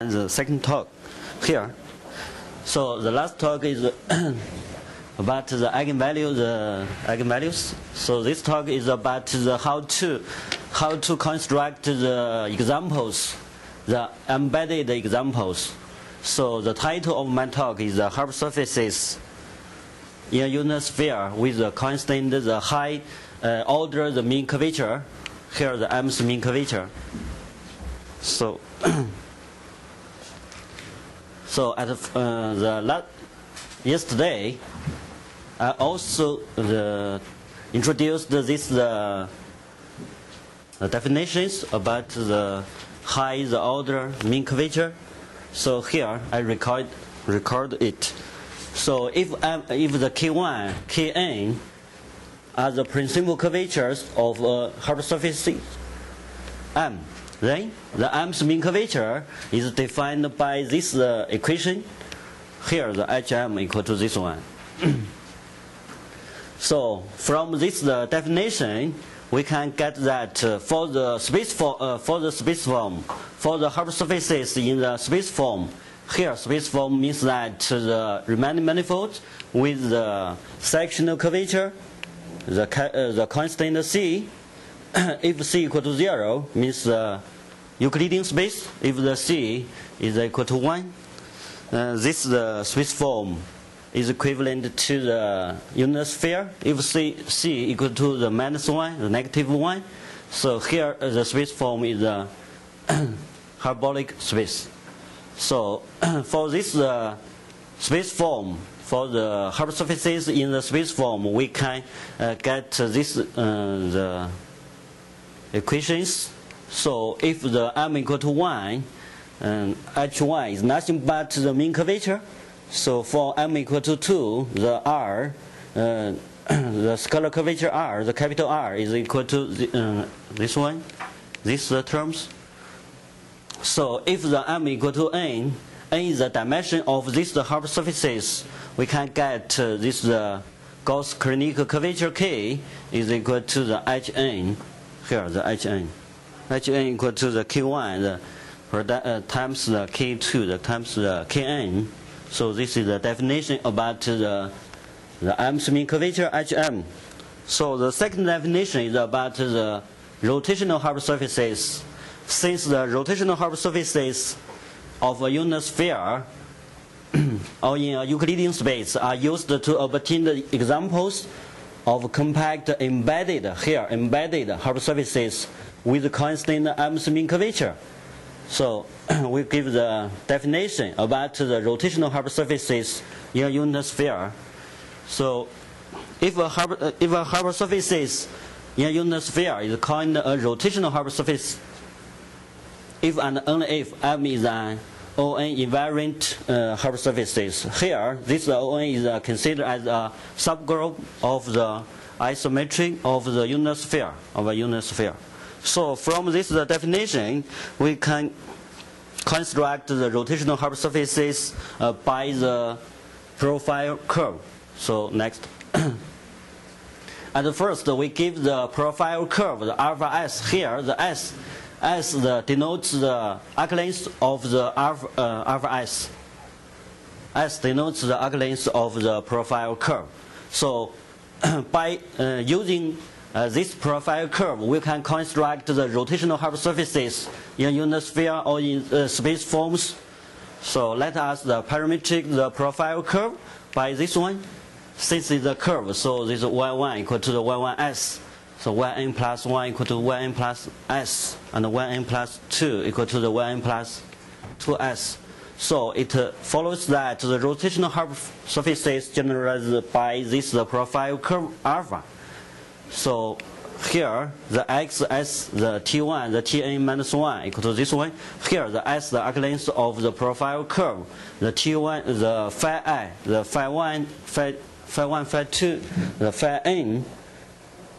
the second talk here. So the last talk is about the eigenvalue, the eigenvalues. So this talk is about the how to how to construct the examples, the embedded examples. So the title of my talk is the hypersurfaces in a unit sphere with the constant the high uh, order the mean curvature. Here the m's mean curvature. So So at uh, the yesterday, I also the, introduced this the, the definitions about the high the order mean curvature. So here I record record it. So if um, if the k1 kn are the principal curvatures of a hypersurface M, then the M's mean curvature is defined by this uh, equation. Here the HM equal to this one. so from this uh, definition, we can get that uh, for the space for, uh, for the space form, for the hypersurfaces in the space form, here space form means that the Riemann manifold with the sectional curvature, the, uh, the constant c, if c equal to 0 means the Euclidean space if the c is equal to 1. Uh, this the space form is equivalent to the unit sphere if c, c equal to the minus 1, the negative 1. So here uh, the space form is a hyperbolic space. So for this uh, space form, for the hypersurfaces in the space form, we can uh, get this uh, the equations. So if the m equal to 1, um, h1 is nothing but the mean curvature. So for m equal to 2, the r, uh, the scalar curvature r, the capital R is equal to the, uh, this one, these uh, terms. So if the m equal to n, n is the dimension of these hypersurfaces, we can get uh, this uh, Gauss-Kronecker curvature k is equal to the hn here the hn. Hn equal to the k1 the, product, uh, times the k2 the times the kn. So this is the definition about the the m curvature hm. So the second definition is about the rotational hypersurfaces. Since the rotational hypersurfaces of a unit sphere or in a Euclidean space are used to obtain the examples of compact embedded here embedded hypersurfaces with constant curvature. So we give the definition about the rotational hypersurfaces in a unit sphere. So if a Hubble, if a hypersurfaces in a unit sphere is called a rotational hypersurface, if and only if M is an ON invariant uh, hypersurfaces. Here, this ON is uh, considered as a subgroup of the isometry of the unit sphere of a unit sphere. So from this definition, we can construct the rotational hypersurfaces uh, by the profile curve. So next. At first, we give the profile curve, the alpha s here, the s S the, denotes the arc length of the alpha, uh, alpha S. S denotes the arc length of the profile curve. So by uh, using uh, this profile curve, we can construct the rotational hypersurfaces in unit sphere or in uh, space forms. So let us the parametric the profile curve by this one. Since it's a curve, so this y1 equal to the y1s. So yn plus 1 equal to yn plus s, and yn plus 2 equal to the yn plus 2s. So it uh, follows that the rotational Hubble surfaces generalized by this the profile curve alpha. So here the x, s, the t1, the tn minus 1 equal to this one. Here the s, the arc length of the profile curve, the t1, the phi i, the phi 1, phi, phi 1, phi 2, the phi n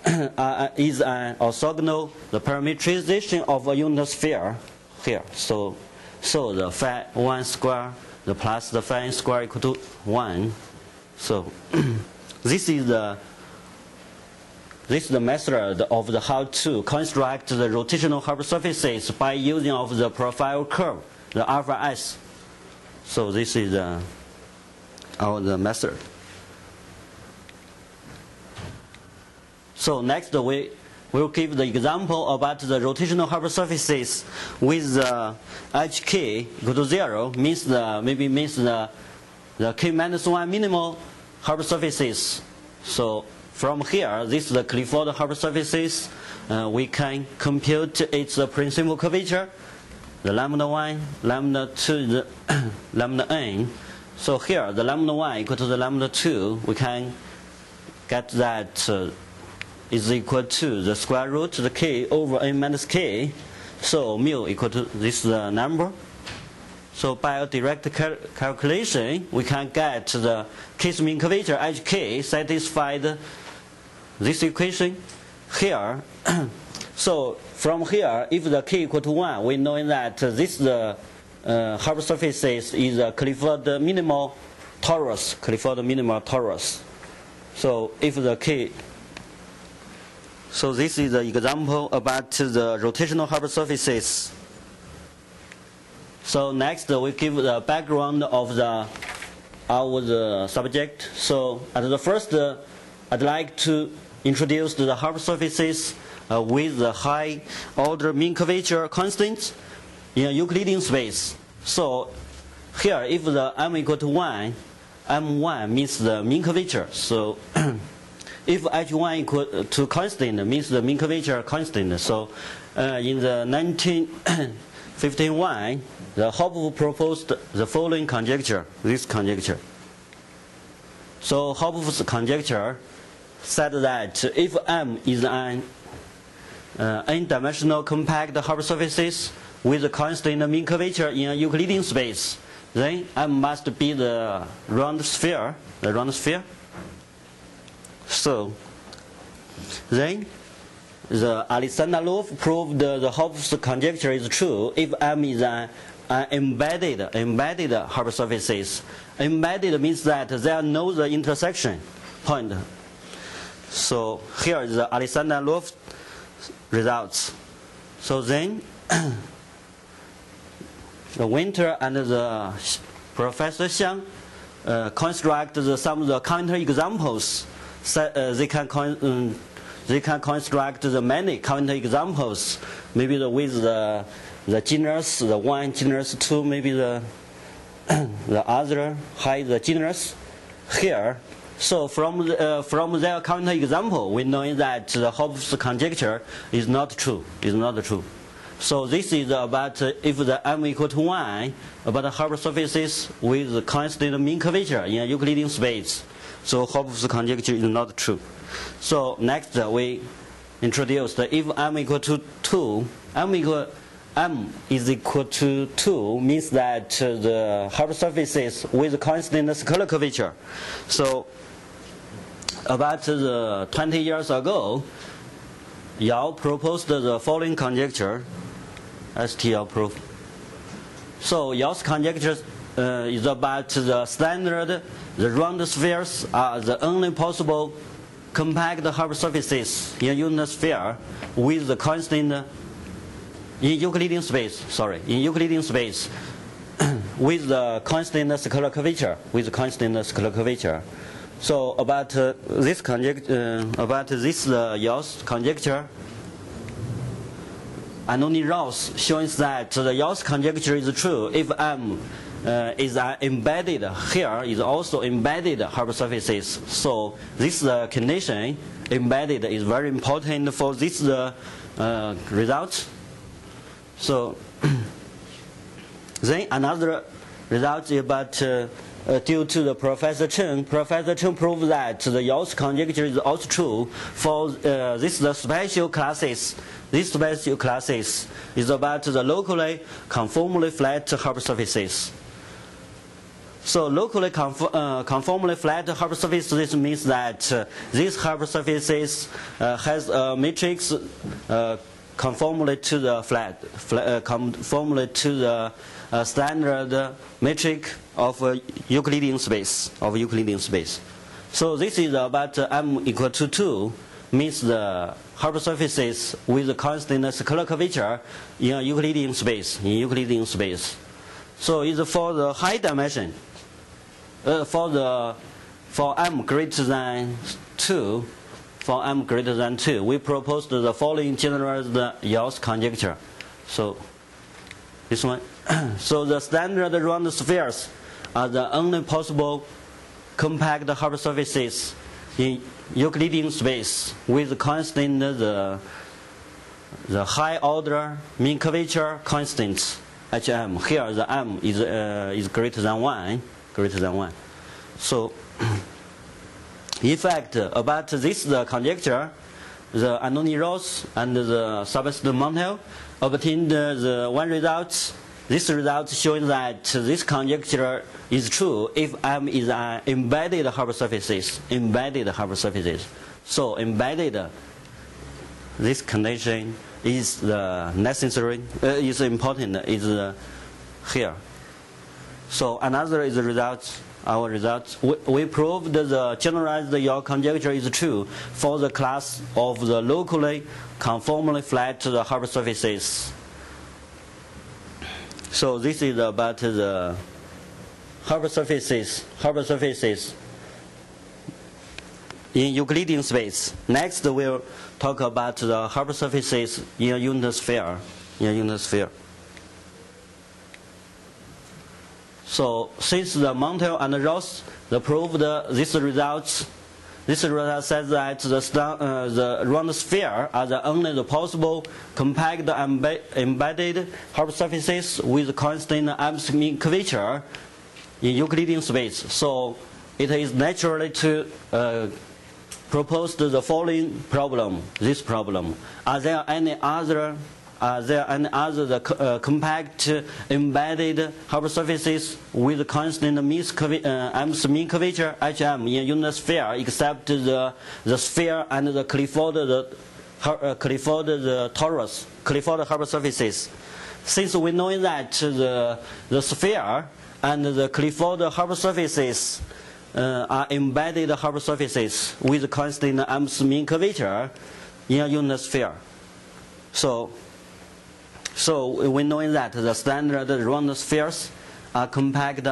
uh, is an orthogonal the parametrization of a unit sphere here. So, so the phi 1 square, the plus the phi n square equal to 1. So this is the this is the method of the how to construct the rotational hypersurfaces by using of the profile curve the alpha s. So this is uh, our the method. So next we will give the example about the rotational hypersurfaces with the hk equal to zero means the maybe means the the k minus one minimal hypersurfaces. So from here, this is the Clifford hypersurfaces. Uh, we can compute its principal curvature, the lambda 1, lambda 2, the lambda n. So here, the lambda 1 equal to the lambda 2, we can get that uh, is equal to the square root of the k over n minus k. So mu equal to this uh, number. So by a direct cal calculation, we can get the case mean curvature hk satisfied this equation here. so from here, if the k equal to 1, we know that this the uh, hypersurface is a Clifford minimal torus, Clifford minimal torus. So if the k so this is the example about the rotational hypersurfaces. So next we give the background of the our the subject. So at the first, uh, I'd like to introduce the hypersurfaces uh, with the high order mean curvature constants in Euclidean space. So here, if the m equal to 1, m1 means the mean curvature. So if h1 equal to constant means the mean curvature constant. So uh, in the 1951, the Hopf proposed the following conjecture, this conjecture. So Hopf's conjecture said that if M is an uh, n-dimensional compact hypersurfaces with a constant mean curvature in a Euclidean space, then M must be the round sphere, the round sphere. So then the Alexandrov proved the Hopf's conjecture is true if M is an, an embedded embedded hypersurfaces. Embedded means that there are no the intersection point. So here is the Alexandrov results. So then the Wente and the Professor Hsiang uh, construct the, some of the counter examples uh, they can um, they can construct the many counter examples. Maybe the, with the the genus, the one genus two, maybe the the other high the genus. Here, so from the, uh, from their counter example, we know that the Hopf's conjecture is not true. Is not true. So this is about uh, if the m equal to one about the hypersurfaces with constant mean curvature in Euclidean space. So Hopf's conjecture is not true. So next uh, we introduced if m equal to 2, m equal m is equal to 2 means that the hypersurfaces with constant scalar curvature. So about the 20 years ago, Yau proposed the following conjecture, STL proof. So Yau's conjecture uh, is about the standard, the round spheres are the only possible compact hypersurfaces in unit sphere with the constant in Euclidean space, sorry, in Euclidean space with the constant scalar curvature, with constant scalar curvature. So about uh, this conjecture, uh, about this uh, conjecture, Antonio Ros shows that the Yau's conjecture is true if M uh, is uh, embedded here is also embedded hypersurfaces. So this uh, condition embedded is very important for this uh, uh, result. So then another result is about uh, due to the Professor Chen. Professor Chen proved that the Yau's conjecture is also true for uh, this the special classes. This special classes is about the locally conformally flat hypersurfaces. So locally conform, uh, conformally flat hypersurface, this means that uh, this hypersurfaces uh, has a matrix uh, conformally to the flat, flat uh, conformally to the uh, standard metric of Euclidean space of Euclidean space. So this is about m equal to two means the hypersurfaces with constant scalar curvature in Euclidean space in Euclidean space. So it's for the high dimension. Uh, for the for m greater than two, for m greater than two, we proposed the following generalized Yau's conjecture. So this one. so the standard round spheres are the only possible compact hypersurfaces in Euclidean space with constant the the high order mean curvature constants hm. Here the m is uh, is greater than one, greater than one. So, in fact, about this the conjecture, the Antonio Ros and the Sebastian Montiel obtained the one result. This result shows that this conjecture is true if M is an embedded hypersurfaces, embedded hypersurfaces. So embedded, this condition is the necessary, uh, is important, is uh, here. So another is the result, our result. We, we proved the generalized Yau conjecture is true for the class of the locally conformally flat the hypersurfaces. So this is about the hypersurfaces, Hubble surfaces in Euclidean space. Next, we'll talk about the hypersurfaces in a unit sphere. In a unit sphere. So, since the Montiel and Ros proved these results, this result says that the, uh, the round sphere are the only the possible compact embedded hypersurfaces with constant curvature in Euclidean space. So it is naturally to uh, propose the following problem, this problem. Are there any other there any other the, uh, compact embedded hypersurfaces with constant mean, uh, curvature hm in unit sphere except the, the sphere and the Clifford the uh, Clifford the torus Clifford hypersurfaces. Since we know that the the sphere and the Clifford hypersurfaces uh, are embedded hypersurfaces with constant Am's mean curvature in a unit sphere. So, so we know that the standard round spheres are compact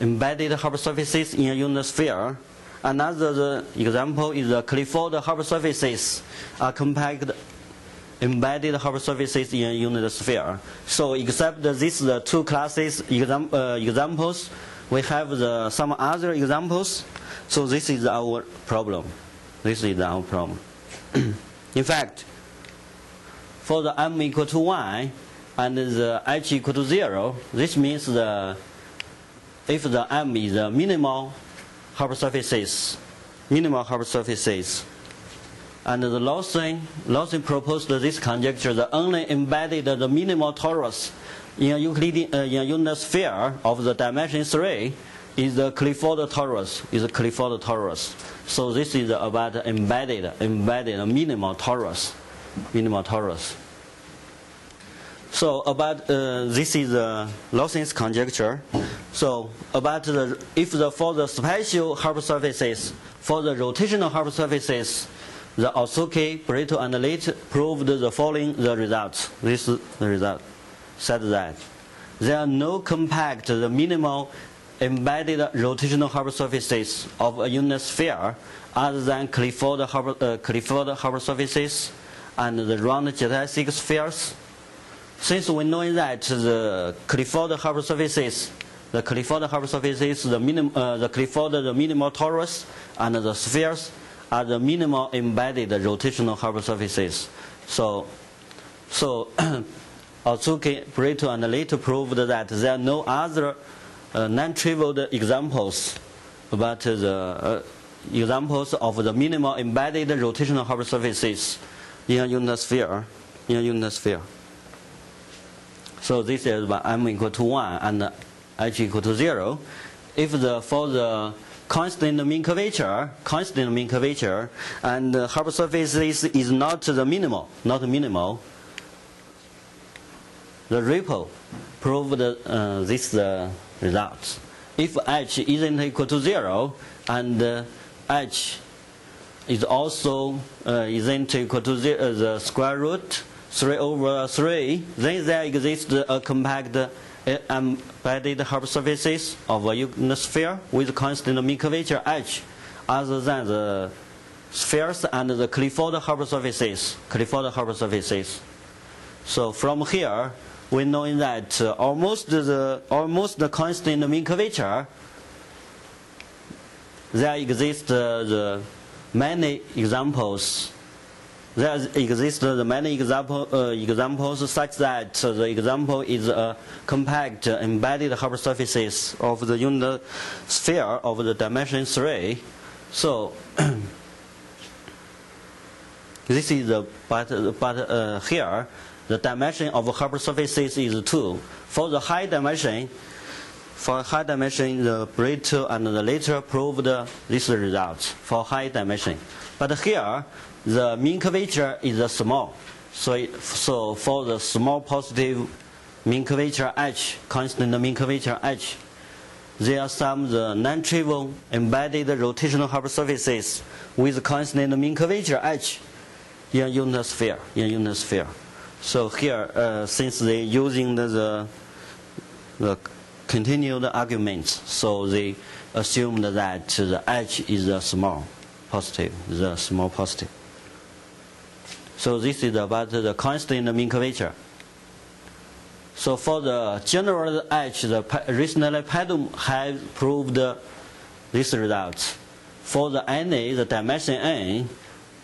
embedded hypersurfaces in a unit sphere. Another example is the Clifford hypersurfaces are compact embedded hypersurfaces in a unit sphere. So except these the two classes exam, uh, examples, we have the, some other examples. So this is our problem. This is our problem. in fact, for the m equal to 1 and the h equal to 0, this means the if the m is the minimal hypersurfaces, minimal hypersurfaces, and the Lawson, Lawson proposed this conjecture, the only embedded the minimal torus in a Euclidean uh, in a unit sphere of the dimension 3 is the Clifford torus, is the Clifford torus. So this is about embedded, embedded minimal torus, minimal torus. So about uh, this is the Lawson's conjecture. So about the if the for the special hypersurfaces, for the rotational hypersurfaces, the Otsuki, Brito, and Leite proved the following the results. This is the result. Said that there are no compact, the minimal embedded rotational hypersurfaces of a unit sphere other than Clifford Hubble, uh, Clifford surfaces and the round geodesic spheres. Since we know that the Clifford hypersurfaces, the Clifford hypersurfaces, the, minim, uh, the Clifford the minimal torus, and the spheres are the minimal embedded rotational hypersurfaces. So, so Otsuki, Brito, and Leite proved that there are no other uh, non-trivial examples but the uh, examples of the minimal embedded rotational hypersurfaces in a unit sphere. In a unit sphere. So this is about m equal to 1 and h equal to 0. If the for the constant mean curvature, constant mean curvature, and the hypersurface is, is not the minimal, not minimal. The Ripoll proved uh, this uh, result. If h isn't equal to zero and uh, h is also uh, isn't equal to zero, uh, the square root 3 over 3, then there exists a compact embedded hypersurfaces of a unit sphere with constant mean curvature h other than the spheres and the Clifford hypersurfaces. Clifford hypersurfaces. So from here, we know that uh, almost the almost the constant mean curvature. There exists uh, the many examples. There exist many example, uh, examples such that the example is a compact embedded hypersurfaces of the unit sphere of the dimension 3. So this is the but but uh, here the dimension of hypersurfaces is 2. For the high dimension, for high dimension, the Brito and the Leite proved this result for high dimension. But here, the mean curvature is small. So, so for the small positive mean curvature h, constant mean curvature h, there are some the non-trivial embedded rotational hypersurfaces with constant mean curvature h in unit sphere. In unit sphere. So here, uh, since they using the, the, the continued arguments, so they assumed that the h is a small positive, the small positive. So this is about the constant mean curvature. So for the general h, the recently Perdomo has proved this result. For the NA, the dimension n,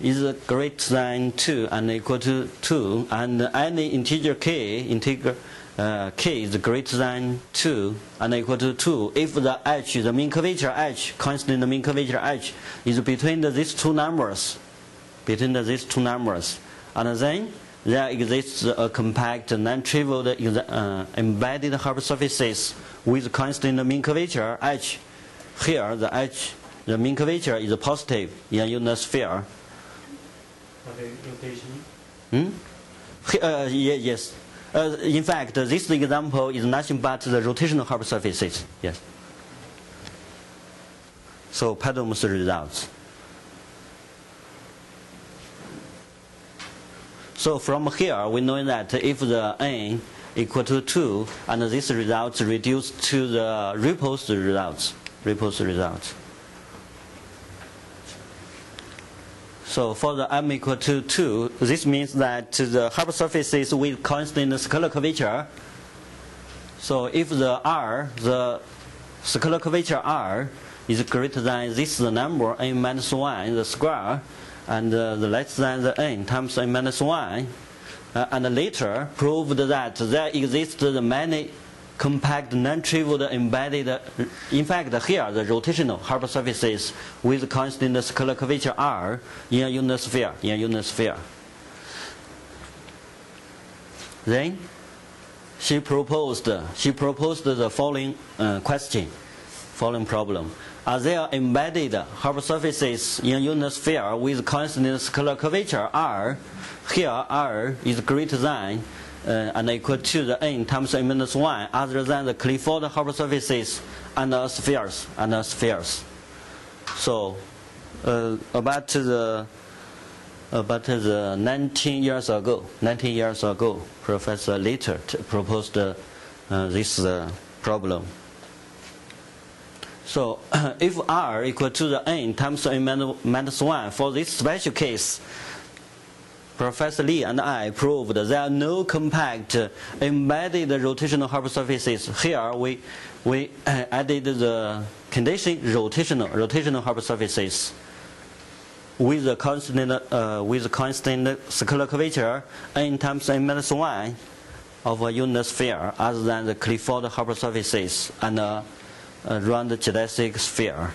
is greater than 2 and equal to 2, and any integer k, integer uh, k is greater than 2 and equal to 2 if the h, the mean curvature h, constant mean curvature h, is between the, these two numbers, between the, these two numbers. And then there exists a compact non-trivial uh, embedded hypersurfaces with constant mean curvature h. Here, the h, the mean curvature is positive in a unit sphere rotation? Hmm? Uh, yeah, yes. Uh, in fact, this example is nothing but the rotational hypersurfaces. Yes. So Perdomo's results. So from here, we know that if the n equal to 2, and this results reduced to the Ripoll's results. Ripoll's results. So for the m equal to 2, this means that the hypersurfaces with constant scalar curvature. So if the r, the scalar curvature r, is greater than this number n minus 1, in the square, and uh, the less than the n times n minus 1, uh, and Leite proved that there exist the many compact non-trivial embedded, in fact here the rotational hypersurfaces with constant scalar curvature r in a unit sphere, in a unit sphere. Then she proposed, she proposed the following uh, question, following problem. Are there embedded hypersurfaces in a unit sphere with constant scalar curvature r? Here r is greater than and equal to the n times n minus 1 other than the Clifford hypersurfaces and the spheres and the spheres. So uh, about the about the 19 years ago, 19 years ago, Professor Leite proposed uh, this uh, problem. So if r equal to the n times n minus 1 for this special case, Professor Lee and I proved there are no compact embedded rotational hypersurfaces. Here we, we added the condition rotational, rotational hypersurfaces with a constant, uh, with constant scalar curvature n times n minus 1 of a unit sphere other than the Clifford hypersurfaces and a, a round geodesic sphere.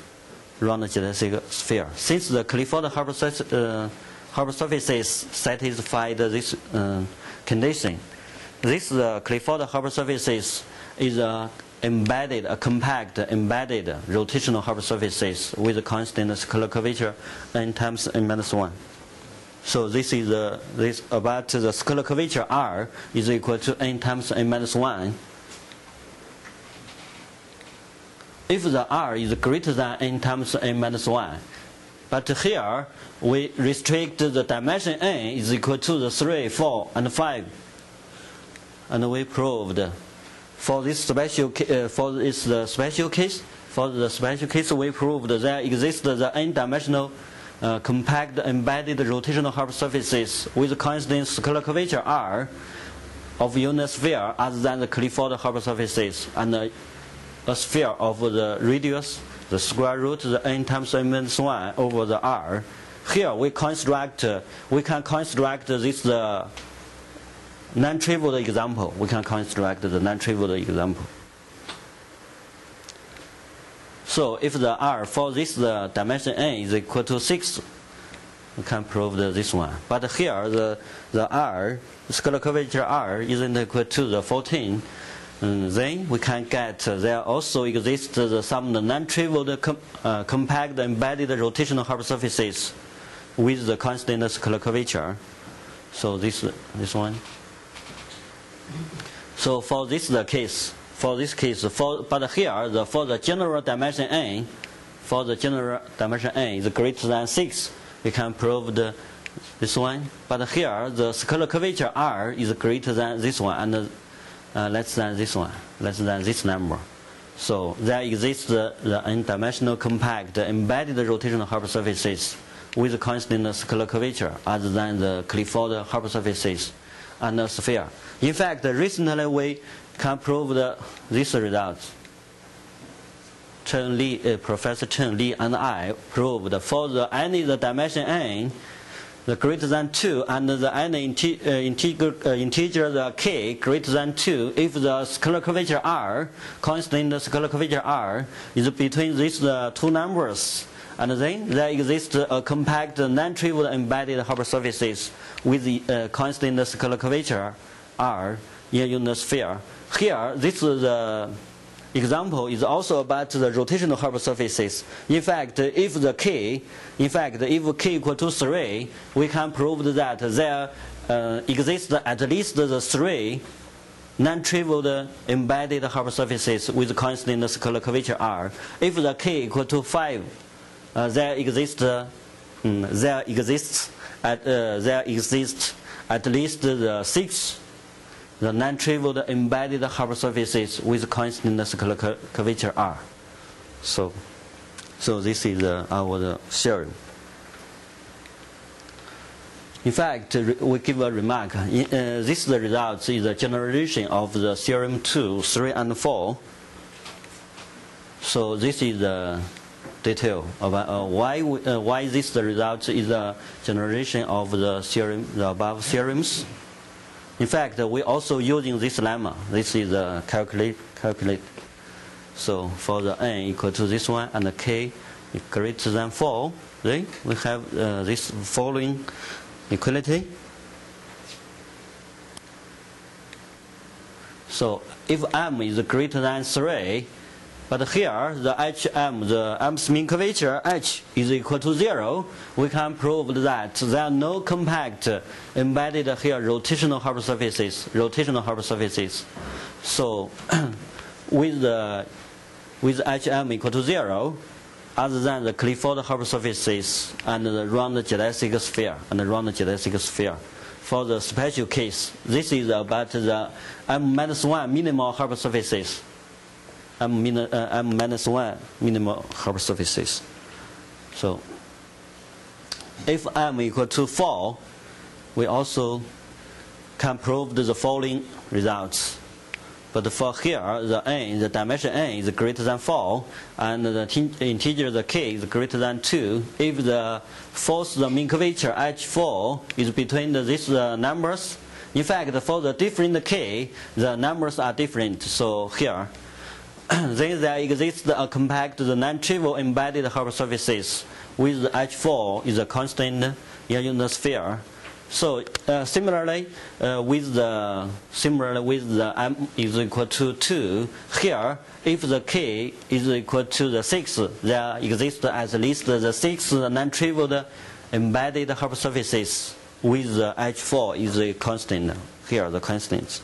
Round geodesic sphere. Since the Clifford hypersurface uh, hypersurfaces satisfy this uh, condition. This uh, Clifford hypersurfaces is a embedded, a compact embedded rotational hypersurfaces with a constant scalar curvature n times n minus 1. So this is uh, this about the scalar curvature r is equal to n times n minus 1. If the r is greater than n times n minus 1, but here, we restrict the dimension n is equal to the 3, 4, and 5. And we proved for this special uh, for this the special case, for the special case, we proved there exists the n-dimensional uh, compact embedded rotational hypersurfaces with constant scalar curvature r of unit sphere other than the Clifford hypersurfaces and a sphere of the radius, the square root, the n times n minus 1 over the r. Here we construct, we can construct this uh, non-trivial example. We can construct the non-trivial example. So if the r for this the dimension n is equal to 6, we can prove the, this one. But here the, the r, scalar curvature r isn't equal to the 14. And then we can get uh, there also exist uh, some non-trivial com, uh, compact embedded rotational hypersurfaces with the constant scalar curvature. So this this one. So for this the case, for this case, for but here the for the general dimension n, for the general dimension n is greater than six, we can prove the this one. But here the scalar curvature r is greater than this one and uh, less than this one, less than this number. So there exists the, the n-dimensional compact embedded rotational hypersurfaces with constant scalar curvature other than the Clifford hypersurfaces and a sphere. In fact, recently we can prove the, these results. Chen Li, uh, Professor Chen Li and I proved for the any the dimension n, the greater than 2 and the any uh, integer, uh, integer the k greater than 2 if the scalar curvature r, constant scalar curvature r, is between these the two numbers. And then there exists a compact non-trivial embedded hypersurfaces with the uh, constant scalar curvature r in the sphere. Here, this is the example is also about the rotational hypersurfaces. In fact, if the k, in fact, if k equal to 3, we can prove that there uh, exists at least the three non-trivial embedded hypersurfaces with constant scalar curvature r. If the k equal to 5, uh, there exists uh, there exists at uh, there exists at least the six the non-trivial embedded hypersurfaces with constant curvature r. So, so this is uh, our theorem. In fact, we give a remark. Uh, this the result is the generalization of the theorem 2, 3, and 4. So this is the detail about uh, why uh, why this the result is the generalization of the theorem, the above theorems. In fact, we also using this lemma. This is a calculate calculate. So for the n equal to this one and the k greater than four, then we have uh, this following equality. So if m is greater than three, but here the hm, the m's curvature h is equal to zero, we can prove that there are no compact embedded here rotational hypersurfaces, rotational hypersurfaces. So with the with hm equal to zero, other than the Clifford hypersurfaces and the round geodesic sphere and the round geodesic sphere. For the special case, this is about the m minus one minimal hypersurfaces m, min, uh, m minus 1 minimal hypersurfaces. So if m equal to 4, we also can prove the following results. But for here, the n, the dimension n is greater than 4, and the integer the k is greater than 2. If the force, the mean curvature h4 is between these uh, numbers, in fact, for the different k, the numbers are different. So here, then there exists a compact the non-trivial embedded hypersurfaces with H4 is a constant in the sphere. So uh, similarly, uh, with the similarly with the m is equal to two. Here, if the k is equal to the six, there exists at least the six non-trivial embedded hypersurfaces with the H4 is a constant. Here, are the constants.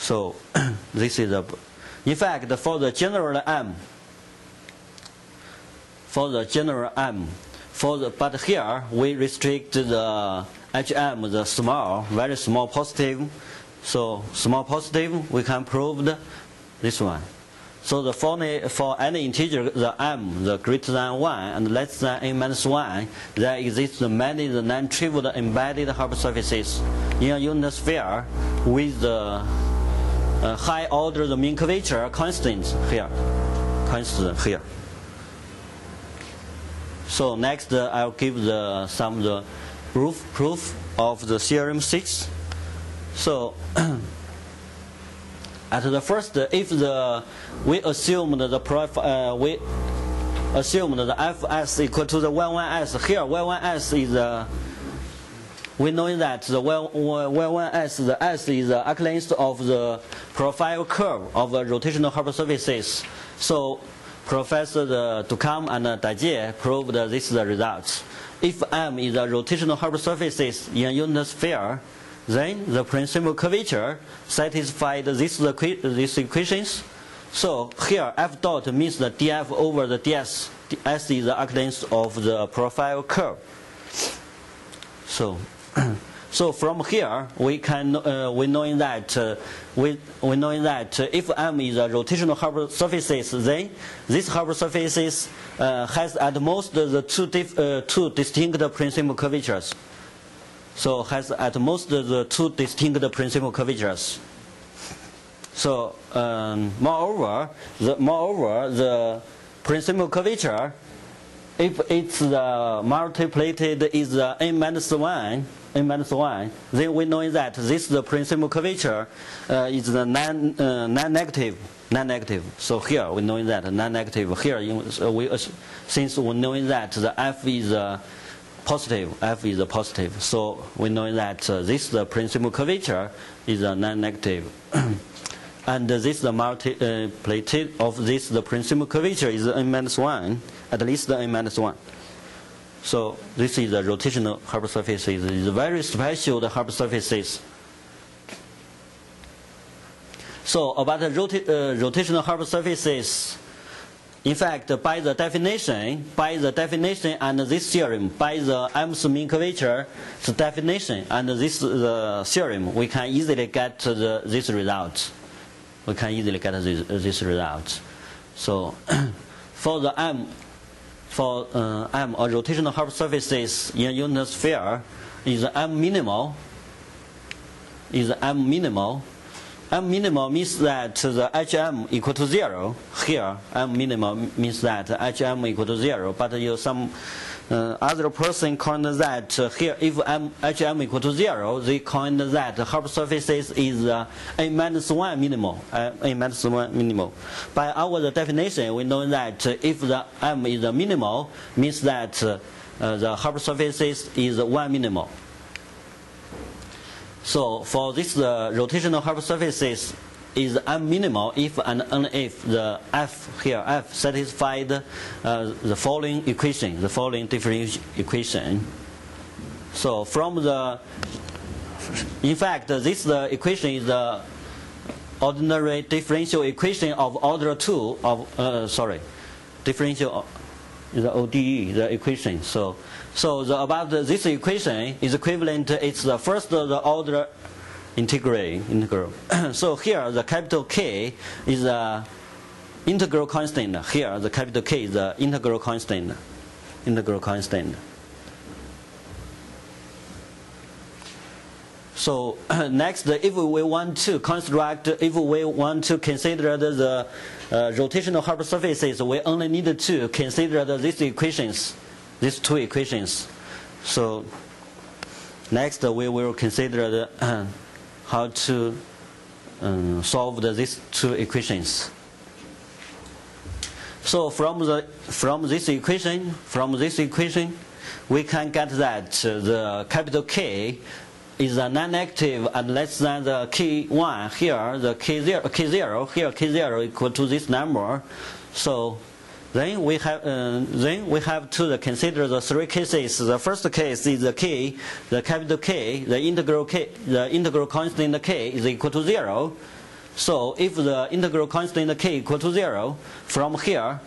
So this is a, in fact, for the general M, for the general M, for the, but here we restrict the HM, the small, very small positive. So small positive, we can prove the, this one. So the for, for any integer, the m, the greater than 1 and less than n minus 1, there exists many the non-trivial embedded hypersurfaces. In a unit sphere with the uh, high order the mean curvature constant here, constant here. So next, uh, I'll give the some the proof proof of the theorem six. So at the first, if the we assume that the prof, uh, we assume that the fs equal to the y1s. Here, y1s is uh, we know that the y, y1s, the s is the length of the profile curve of the rotational hypersurfaces. So Professor uh, do Carmo and uh, Dajczer proved this is the result. If M is a rotational hypersurfaces in a unit sphere, then the principal curvature satisfied this, these equations. So here f dot means the df over the ds. S is the length of the profile curve. So, so from here we can uh, we knowing that uh, we we knowing that uh, if M is a rotational hypersurfaces, then this hypersurfaces uh, has at most the two dif- uh, two distinct principal curvatures. So has at most the two distinct principal curvatures. So um, moreover, the moreover the principal curvature if it's the multiplied is the n minus 1, n minus 1, then we know that this the principal curvature uh, is the non, uh, non-negative, non-negative. So here we know that non-negative. Here we, since we know that the f is uh, positive, f is positive. So we know that uh, this the principal curvature is a non-negative. and this the multiplied of this the principal curvature is n minus 1 at least the n minus 1 so this is the rotational hypersurfaces it's very special the hypersurfaces. So about the uh, rotational hypersurfaces in fact, by the definition, by the definition and this theorem, by the curvature, the definition and this the theorem, we can easily get the, this result. We can easily get this, this result. So for the M, for uh, M or rotational hypersurfaces in unit sphere, is M minimal. Is M minimal. M minimal means that the HM equal to zero. Here, M minimal means that HM equal to zero. But you some uh, other person coined that uh, here if M, HM equal to zero, they coined that hypersurfaces is uh, a minus one minimal, uh, a minus one minimal. By our definition, we know that if the M is a minimal, means that uh, the hypersurfaces is one minimal. So for this uh, rotational hypersurfaces is minimal if and only if the f here f satisfied uh, the following equation, the following differential equation. So from the, in fact, this the equation is the ordinary differential equation of order two of uh, sorry, differential the ODE the equation. So so the, about the, this equation is equivalent. It's the first the order integral. integral. so here the capital K is the integral constant. Here the capital K is the integral constant. Integral constant. So next, if we want to construct, if we want to consider the uh, rotational hypersurfaces, we only need to consider the, these equations, these two equations. So next, we will consider the, how to um, solve the, these two equations. So from the from this equation, from this equation, we can get that uh, the capital K is a non-negative and less than the K1 here, the K0, K0 here K0 equal to this number. So then we have uh, then we have to consider the three cases. The first case is the k, the capital K, the integral k, the integral constant k is equal to zero. So if the integral constant k equal to zero, from here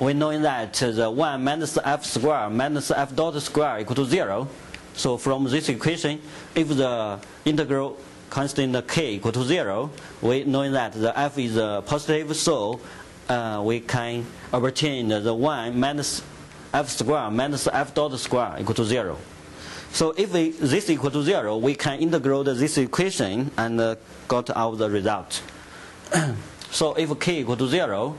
we know that the one minus f square minus f dot square equal to zero. So from this equation, if the integral constant k equal to 0, we know that the f is positive, so uh, we can obtain the 1 minus f square minus f dot square equal to 0. So if we, this equal to 0, we can integrate this equation and uh, got out the result. so if k equal to 0,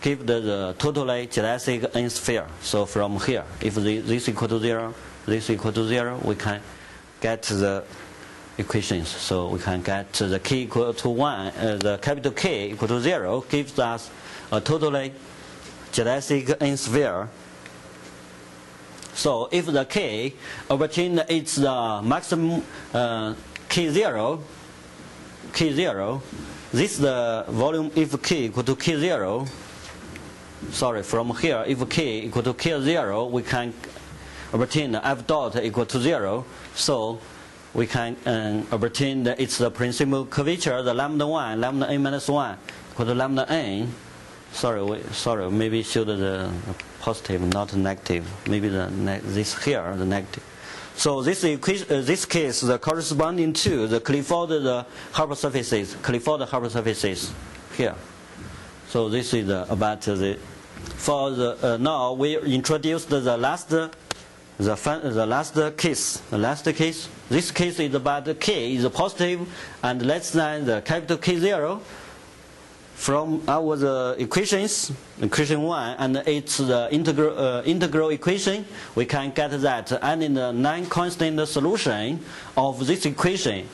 give the, the totally geodesic n sphere. So from here, if the, this equal to 0, this equal to 0, we can get the equations. So we can get the k equal to 1, uh, the capital K equal to 0 gives us a totally geodesic n sphere. So if the k obtained is the maximum uh, k0, k0, this is the volume if k equal to k0, sorry, from here, if k equal to k0, we can obtain f dot equal to 0. So we can um, obtain the, it's the principal curvature, the lambda 1, lambda n minus 1 equal to lambda n. Sorry, we, sorry, maybe show the positive, not negative. Maybe the this here, the negative. So this equation, uh, this case, the corresponding to the Clifford the hypersurfaces, Clifford hypersurfaces here. So this is uh, about the for the uh, now we introduced the last the the last case. The last case. This case is about k is positive and less than the capital K zero. From our the equations, equation one, and it's the integral uh, integral equation. We can get that any the non-constant solution of this equation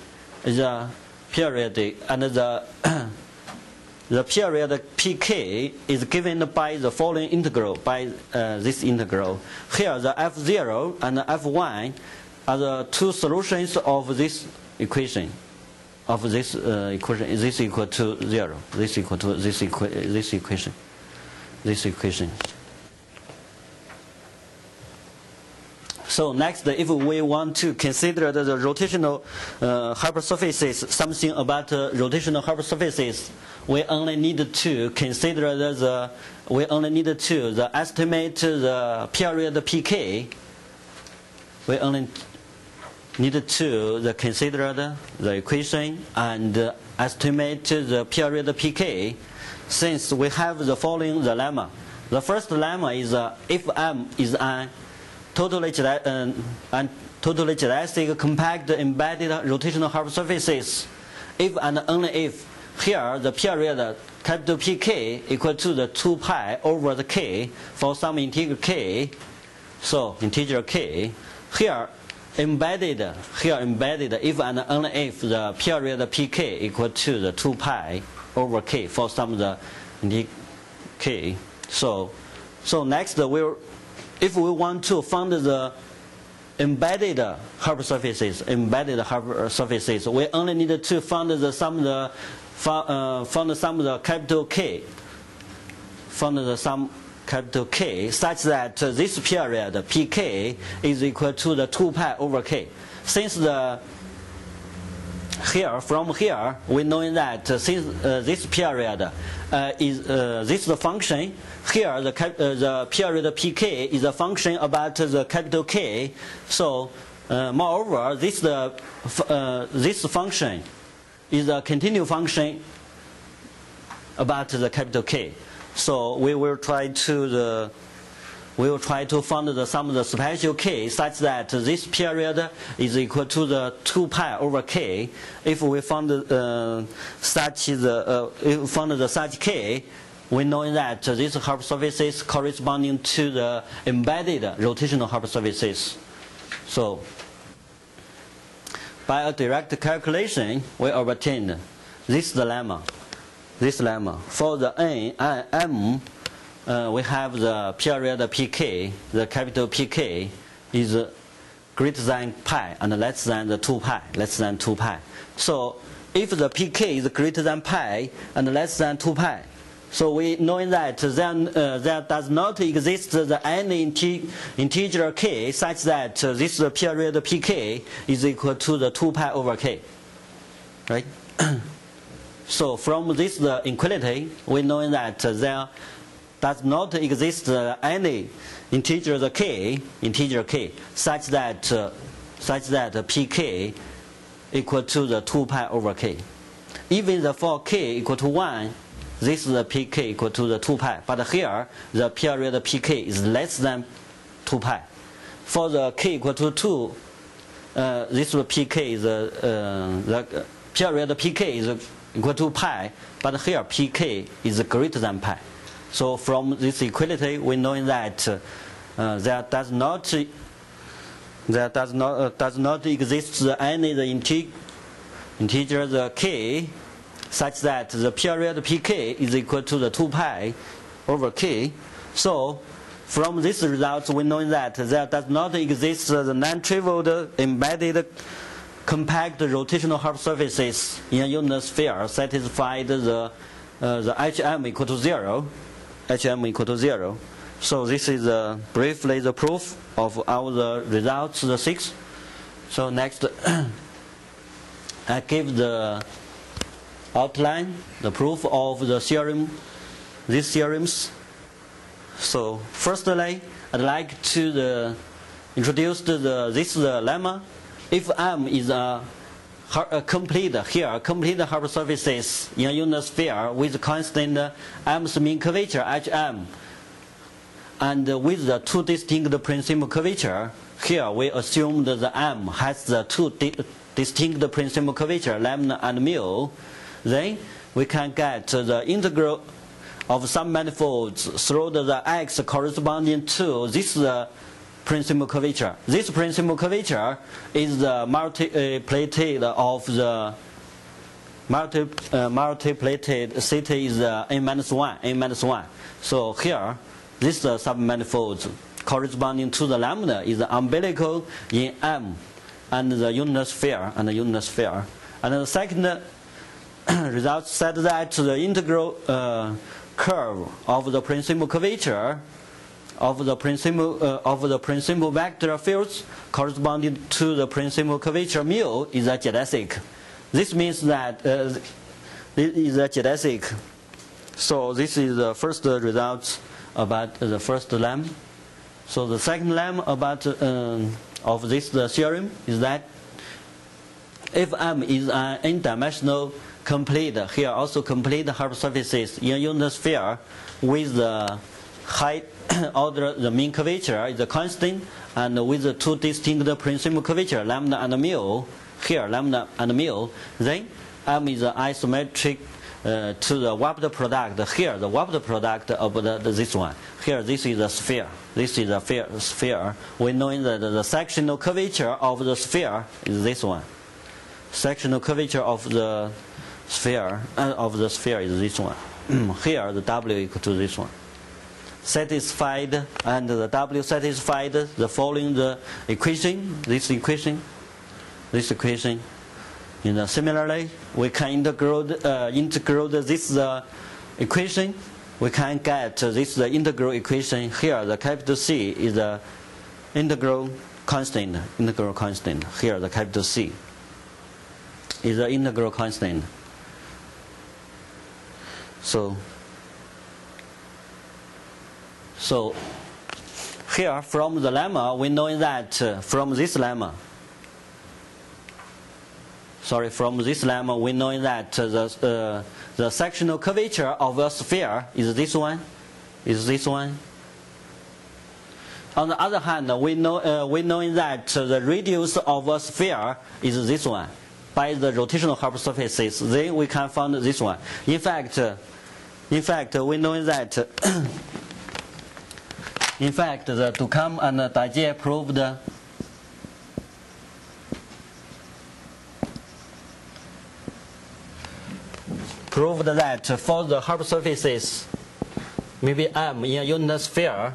is a periodic and the the period pk is given by the following integral, by uh, this integral. Here the f0 and f1 are the two solutions of this equation. Of this uh, equation, this equal to zero? This equal to this, equa this equation. This equation. So next, if we want to consider the, the rotational uh, hypersurfaces, something about uh, rotational hypersurfaces, we only need to consider the, the we only need to the estimate the period pk. We only need to the consider the, the equation and estimate the period pk. Since we have the following the lemma. The first lemma is uh, if m is an totally uh, and totally geodesic compact embedded rotational hypersurfaces, if and only if here, the period capital Pk equal to the 2 pi over the k for some integer k. So integer k. Here, embedded, here embedded if and only if the period Pk equal to the 2 pi over k for some the k. So, so next we'll, if we want to find the embedded hypersurfaces, embedded hypersurfaces, we only need to find the sum of the uh, found some of the capital K, found the sum capital K such that this period pk is equal to the 2 pi over k. Since the here from here we know that uh, since uh, this period uh, is uh, this the function here the uh, the period pk is a function about the capital K. So moreover this the this function is a continuous function about the capital K. So we will try to the will try to find the sum of the special k such that this period is equal to the 2 pi over k. If we find uh, such the uh, found the such k, we know that these hypersurfaces corresponding to the embedded rotational hypersurfaces. So by a direct calculation, we obtained this lemma. This lemma. For the n and m, uh, we have the period pk, the capital pk is greater than pi and less than the 2 pi, less than 2 pi. So if the pk is greater than pi and less than 2 pi, so we know that then uh, there does not exist the any integer k such that uh, this period pk is equal to the 2 pi over k. Right? so from this the inequality, we know that there does not exist uh, any integer k, integer k, such that uh, such that pk equal to the 2 pi over k. Even the for k equal to 1, this is the pk equal to the 2 pi. But here, the period pk is less than 2 pi. For the k equal to 2, uh, this pk is uh, the period pk is equal to pi, but here pk is greater than pi. So from this equality, we know that uh, there does not there does not uh, does not exist any the integ integer the k such that the period pk is equal to the 2 pi over k. So from this result, we know that there does not exist the non-trivial embedded compact rotational hypersurfaces in a unit sphere satisfied the, uh, the hm equal to 0, hm equal to 0. So this is uh, briefly the proof of our the results, the six. So next, I give the outline, the proof of the theorem, these theorems. So firstly, I'd like to the, introduce the, this the lemma. If M is a Uh, complete uh, here complete hypersurfaces in a unit sphere with constant uh, M's mean curvature Hm, and with the two distinct principal curvature, here we assume that the M has the two di distinct principal curvature lambda and mu, then we can get the integral of some manifolds through the x corresponding to this uh, principal curvature. This principal curvature is the multiplicated of the multi, uh, ct is uh, n minus 1, n minus 1. So here, this uh, submanifold corresponding to the lambda is the umbilical in M and the unit sphere and the unit sphere. And the second result said that the integral uh, curve of the principal curvature of the principal uh, of the principal vector fields corresponding to the principal curvature mu is a geodesic. This means that uh, this is a geodesic. So this is the first result about the first lemma. So the second lemma about uh, of this the theorem is that if M is an n-dimensional complete, here also complete hypersurfaces in unit sphere with the high order, the mean curvature is a constant, and with the two distinct principal curvature, lambda and mu, here lambda and mu, then M is isometric uh, to the warped product. Here, the warped product of the, the, this one. Here, this is a sphere. This is a sphere. We know that the sectional curvature of the sphere is this one. Sectional curvature of the sphere uh, of the sphere is this one. Here, the W equal to this one. Satisfied and the W satisfied the following the equation. This equation. This equation you know, similarly, we can integrate, uh, integrate this uh, equation. We can get this the integral equation here. The capital C is the integral constant. Integral constant. Here, the capital C is the integral constant. So, so here from the lemma, we know that uh, from this lemma, sorry, from this lemma, we know that the, uh, the sectional curvature of a sphere is this one, is this one. On the other hand, we know, uh, we know that the radius of a sphere is this one. By the rotational hypersurfaces, then we can find this one. In fact, in fact, we know that, in fact, the do Carmo and uh, Dajczer proved uh, proved that for the hypersurfaces, maybe M in a unit sphere,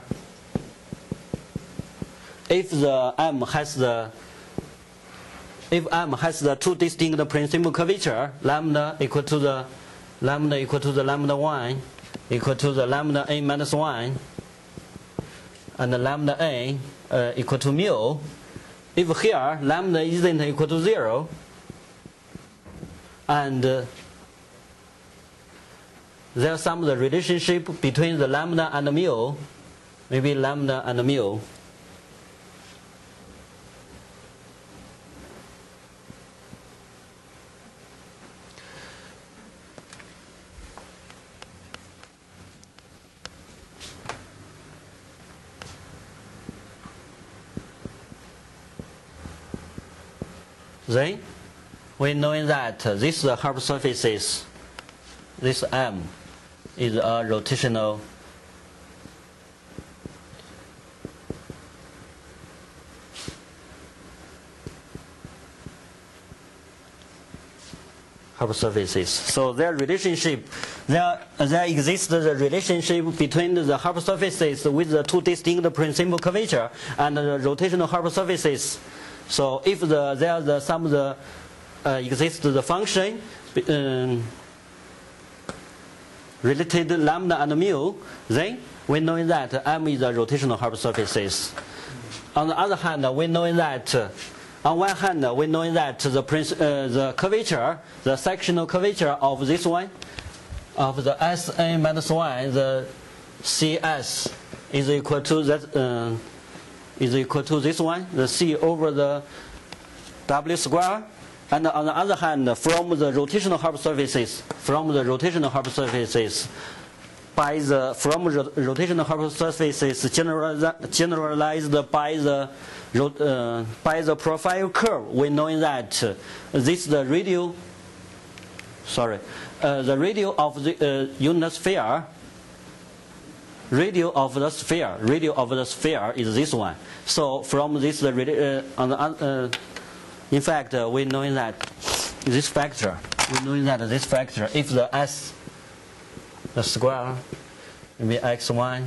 if the M has the if M has the two distinct principal curvature, lambda equal to the lambda equal to the lambda 1 equal to the lambda n minus 1 and lambda n uh, equal to mu. If here lambda isn't equal to 0 and uh, there's some the relationship between the lambda and the mu, maybe lambda and mu. Then we know that this hypersurfaces, this M, is a rotational hypersurfaces. So their relationship, there, there exists the relationship between the hypersurfaces with the two distinct principal curvature and the rotational hypersurfaces. So if the, there the, some the, uh, exists the function um, related lambda and mu, then we know that M is a rotational hypersurfaces. On the other hand, we know that on one hand, we know that the, uh, the curvature, the sectional curvature of this one, of the Sn minus 1, the Cs is equal to that uh, is equal to this one, the C over the W square. And on the other hand, from the rotational hypersurfaces, from the rotational hypersurfaces, by the from rotational hypersurfaces generalized, generalized by the uh, by the profile curve, we know that this is the radial. Sorry, uh, the radial of the uh, unit sphere. Radial of the sphere, radial of the sphere is this one. So from this, uh, on the, uh, in fact, we know that this factor, we know that this factor, if the s, the square, will be x1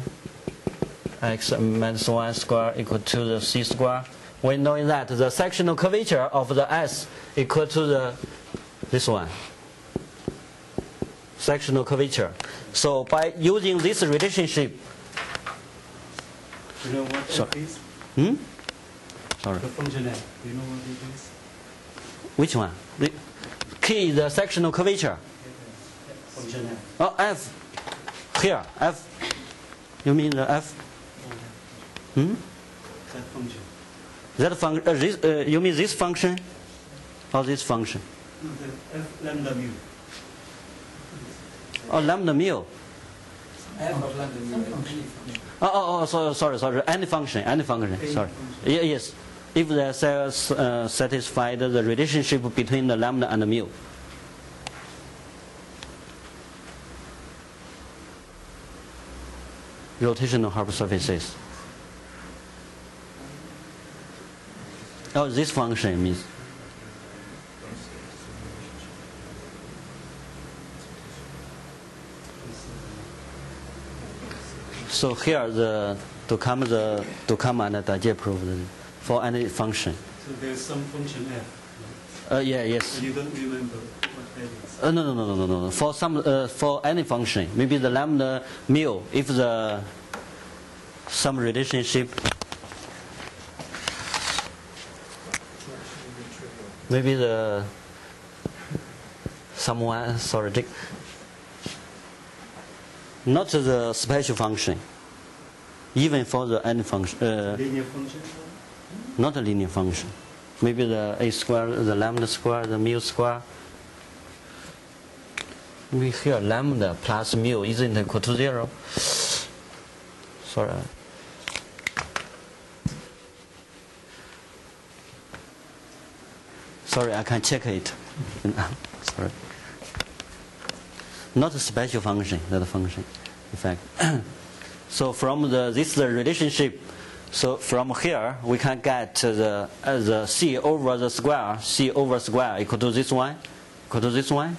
x minus 1 square equal to the c square. We know that the sectional curvature of the s equal to the this one. Sectional curvature. So by using this relationship, you know what so, f is? Hmm? Sorry. The function f. Do you know what it is? Which one? The key is the sectional curvature. Oh, f. Here, f. You mean the f? Hmm? That function. That fun- uh, this, uh, you mean this function or this function? No, the f lambda mu. Oh, lambda mu. F of lambda mu. Oh, oh, oh sorry, sorry, sorry. Any function, any function. Sorry. Yeah, yes. If the cells uh, satisfy the relationship between the lambda and the mu. Rotational hypersurfaces. Oh, this function means. So here the to come the to come and the proof for any function. So there's some function f. Uh, yeah, yes. But you don't remember what that is. Uh, no, no, no, no, no, no. For some, uh, for any function, maybe the lambda mu, if the some relationship, maybe the someone, sorry, not the special function, even for the any function, uh, Linear function. not a linear function. Maybe the a square, the lambda square, the mu square. We here lambda plus mu isn't equal to zero. Sorry. Sorry, I can check it. Sorry. Not a special function, that function, in fact. so from the this the relationship so from here, we can get the, uh, the c over the square, c over square equal to this one, equal to this one.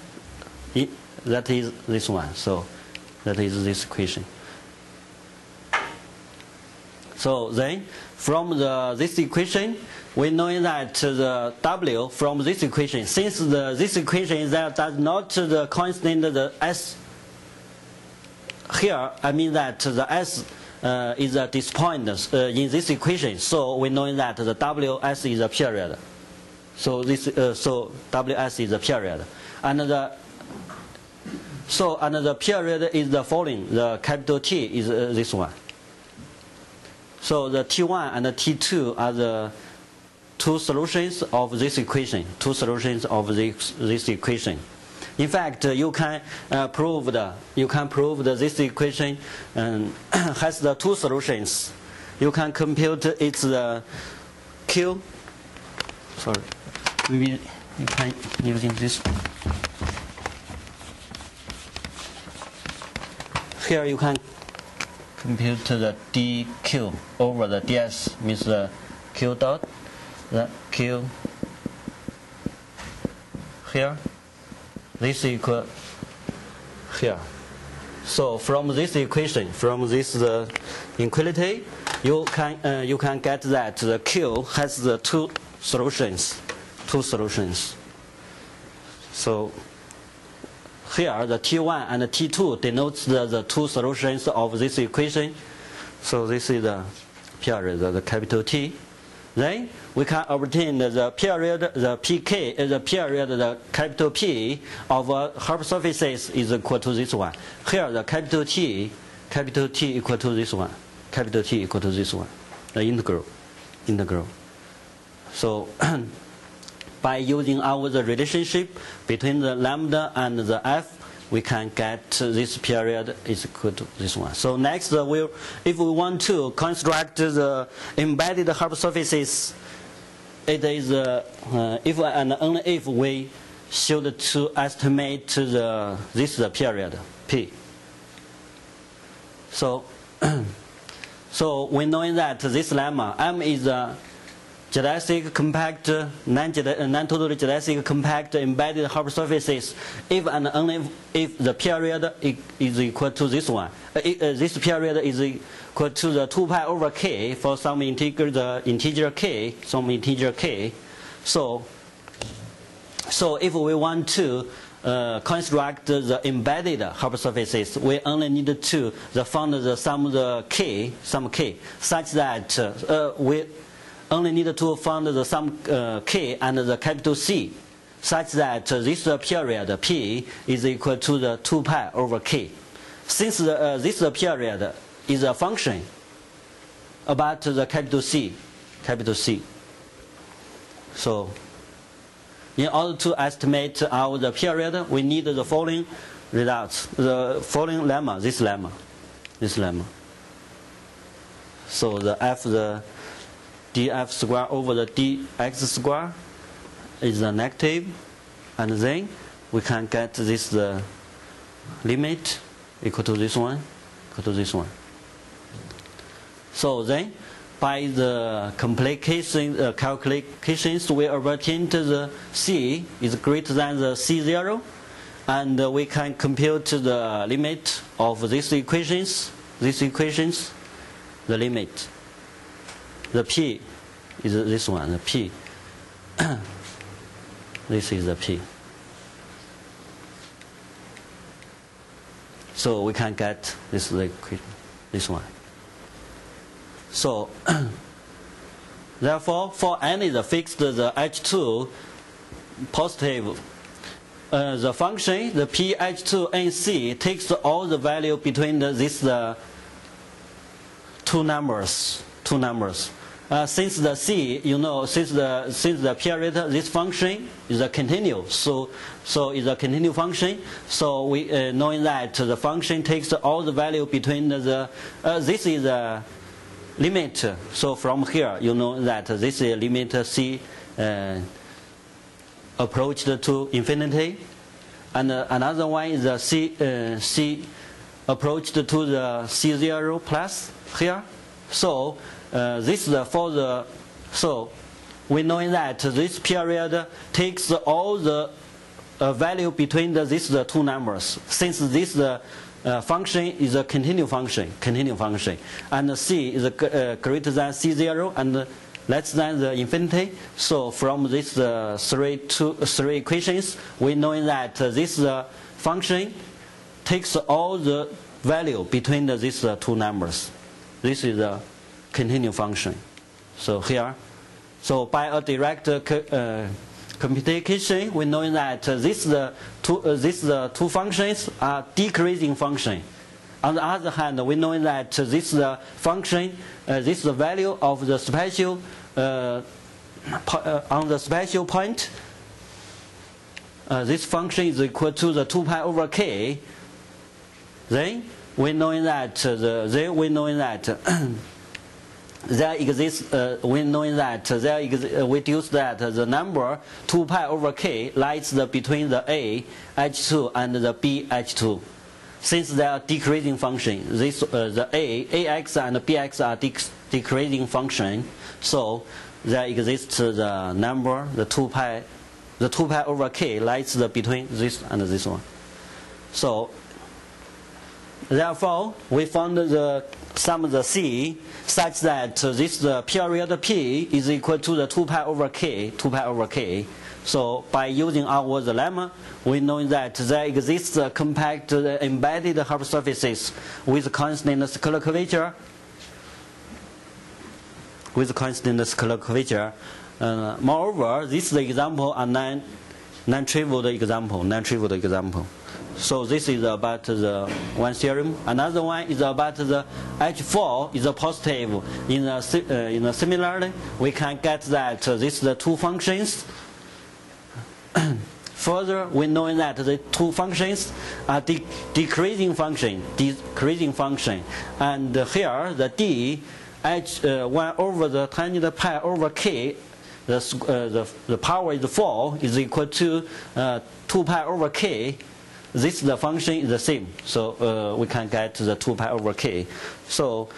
That is this one. So that is this equation. So then, from the, this equation, we know that the w from this equation, since the, this equation that does not the constant the s here, I mean that the S uh, is a disappoint uh, in this equation. So we know that the WS is a period. So this, uh, so WS is a period, and the so and the period is the following. The capital T is uh, this one. So the T1 and the T2 are the two solutions of this equation. Two solutions of this this equation. In fact, uh, you can uh, prove the you can prove that this equation um, has the two solutions. You can compute its uh, q. Sorry, you can using this. Here you can compute the dq over the ds means the q dot, the q here. This equal here. So from this equation, from this the inequality, you can uh, you can get that the Q has the two solutions, two solutions. So here the T1 and the T2 denotes the, the two solutions of this equation. So this is the period, the, the capital T. Then we can obtain the period, the pk, the period, the capital P of uh, hypersurfaces is equal to this one. Here the capital T, capital T equal to this one, capital T equal to this one, the integral, integral. So by using our the relationship between the lambda and the f, we can get this period is equal to this one. So next, uh, we'll, if we want to construct the embedded hypersurfaces it is uh, uh, if and only if we should to estimate the this the period p. So, so we know that this lemma m is a geodesic compact, non-totally geodesic compact embedded hypersurfaces if and only if the period is equal to this one. Uh, this period is equal to the 2 pi over k for some integer, the integer k, some integer k. So, so if we want to uh, construct the embedded hypersurfaces, we only need to the find the sum of the k, some k, such that uh, we only need to find the sum uh, k and the capital C, such that this period p is equal to the 2 pi over k. Since the, uh, this period is a function about the capital C, capital C. So, in order to estimate our the period, we need the following results, the following lemma, this lemma, this lemma. So the f the df square over the dx square is a negative, and then we can get this the limit equal to this one, equal to this one. So then, by the complication uh, calculations, we obtain the c is greater than the c0, and uh, we can compute the limit of these equations. These equations, the limit the P is this one, the P. this is the P. So we can get this this one. So therefore, for any the fixed the H2 positive, uh, the function the PH2 NC takes all the value between the two numbers, two numbers. Uh, since the c, you know, since the since the period, this function is a continuous, so so is a continuous function. So we uh, knowing that the function takes all the value between the uh, this is a limit. So from here, you know that this is a limit c uh, approached to infinity, and uh, another one is the c c approached to the c zero plus here. So uh, this is for the so we know that this period takes all the uh, value between the, these the two numbers. Since this the uh, function is a continuous function continuous function and c is a, uh, greater than c0 and less than the infinity so from this uh, three two three equations we know that this function takes all the value between the, these two numbers. This is the continuous function. So here, so by a direct uh, computation, we know that uh, this the two uh, this the two functions are decreasing function. On the other hand, we know that this the function, uh, this the value of the special uh, uh, on the special point. this function is equal to the 2 pi over k. Then we know that the then we know that there exists, uh, we know that there ex- uh, we deduce that the number 2 pi over k lies between the a h2 and the b h2. Since they are decreasing function, this, uh, the a, ax and bx are dec- decreasing function, so there exists the number, the 2 pi, the 2 pi over k lies between this and this one. So Therefore, we found the sum of the C such that this the period P is equal to the 2 pi over K, 2 pi over K. So by using our lemma, we know that there exists a compact uh, embedded hypersurfaces with constant scalar curvature. With constant scalar curvature. Uh, moreover, this is the example, a non, non-trivial example, non-trivial example. So this is about the one theorem. Another one is about the H4 is a positive. In a, uh, in a similarly, we can get that this the two functions. Further, we know that the two functions are de decreasing function, decreasing function, and here the d h uh, one over the tangent pi over k the, uh, the, the power is 4 is equal to uh, 2 pi over k this the function is the same, so uh, we can get the 2 pi over k. So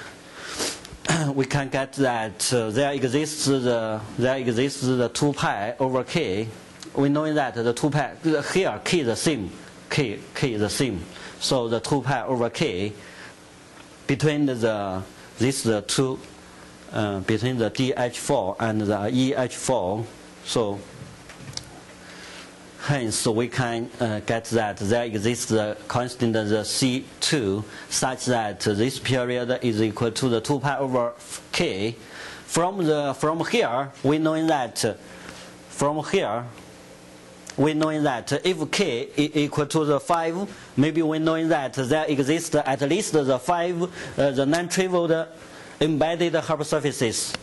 we can get that uh, there exists the there exists the 2 pi over k. We know that the 2 pi here k is the same, k k is the same. So the 2 pi over k between the this the two uh, between the dh4 and the eh4. So Hence, we can uh, get that there exists a constant the C2 such that this period is equal to the 2 pi over k. From, the, from here, we know that from here, we know that if k is equal to the 5, maybe we know that there exists at least the 5 uh, the non-trivial embedded hypersurfaces.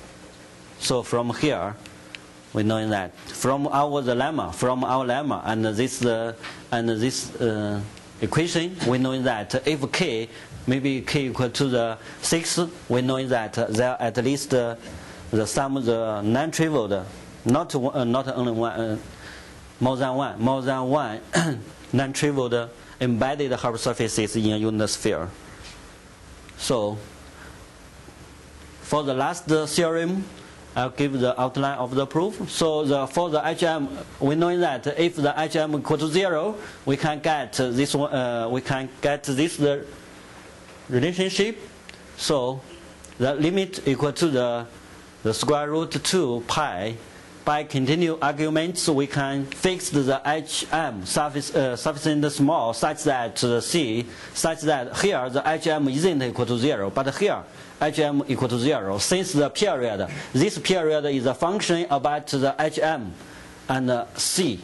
So from here, we know that from our lemma, from our lemma, and this uh, and this uh, equation, we know that if k maybe k equal to the six, we know that there are at least uh, the sum of the non-trivial, not uh, not only one, uh, more than one, more than one non-trivial embedded hypersurfaces in a unit sphere. So for the last theorem, I'll give the outline of the proof. So the, for the HM, we know that if the HM equal to zero, we can get this one. Uh, we can get this the relationship. So the limit equal to the the square root two pi. By continued arguments, we can fix the HM surface uh, sufficient small such that the C such that here the HM isn't equal to zero, but here hm equal to 0 since the period. This period is a function about the hm and c.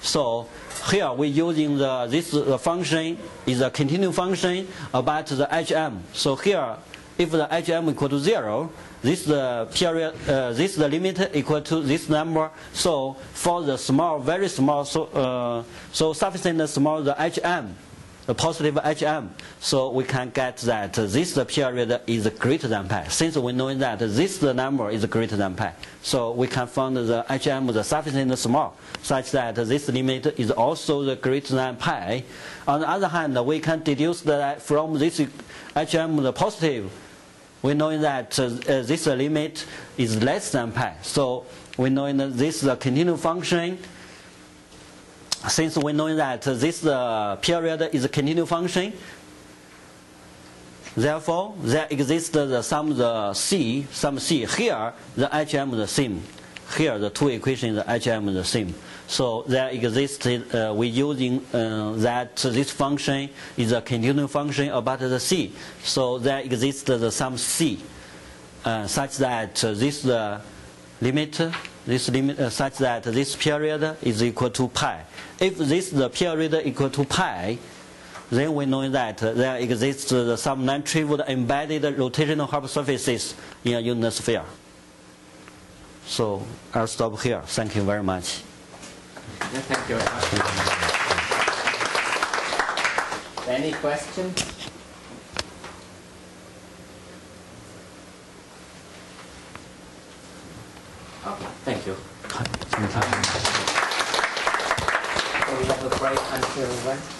So here we're using the, this the function is a continuous function about the hm. So here, if the hm equal to 0, this the period, uh, this the limit equal to this number. So for the small, very small, so, uh, so sufficient small the hm, the positive HM. So we can get that this period is greater than pi. Since we know that this number is greater than pi, so we can find the HM the sufficient small, such that this limit is also the greater than pi. On the other hand, we can deduce that from this HM the positive, we know that uh, this limit is less than pi. So we know that this is a continuous function since we know that this uh, period is a continuous function, therefore there exists the some the c, some c. Here the HM is the same. Here the two equations the HM is the same. So there exists uh, we using uh, that this function is a continuous function about the c. So there exists the some c uh, such that this the limit this limit uh, such that this period is equal to pi. If this the period equal to pi, then we know that there exists some non-trivial embedded rotational hypersurfaces in a unit sphere. So I'll stop here. Thank you very much. Yeah, thank you very much. Any questions? Thank you. Have a break until when?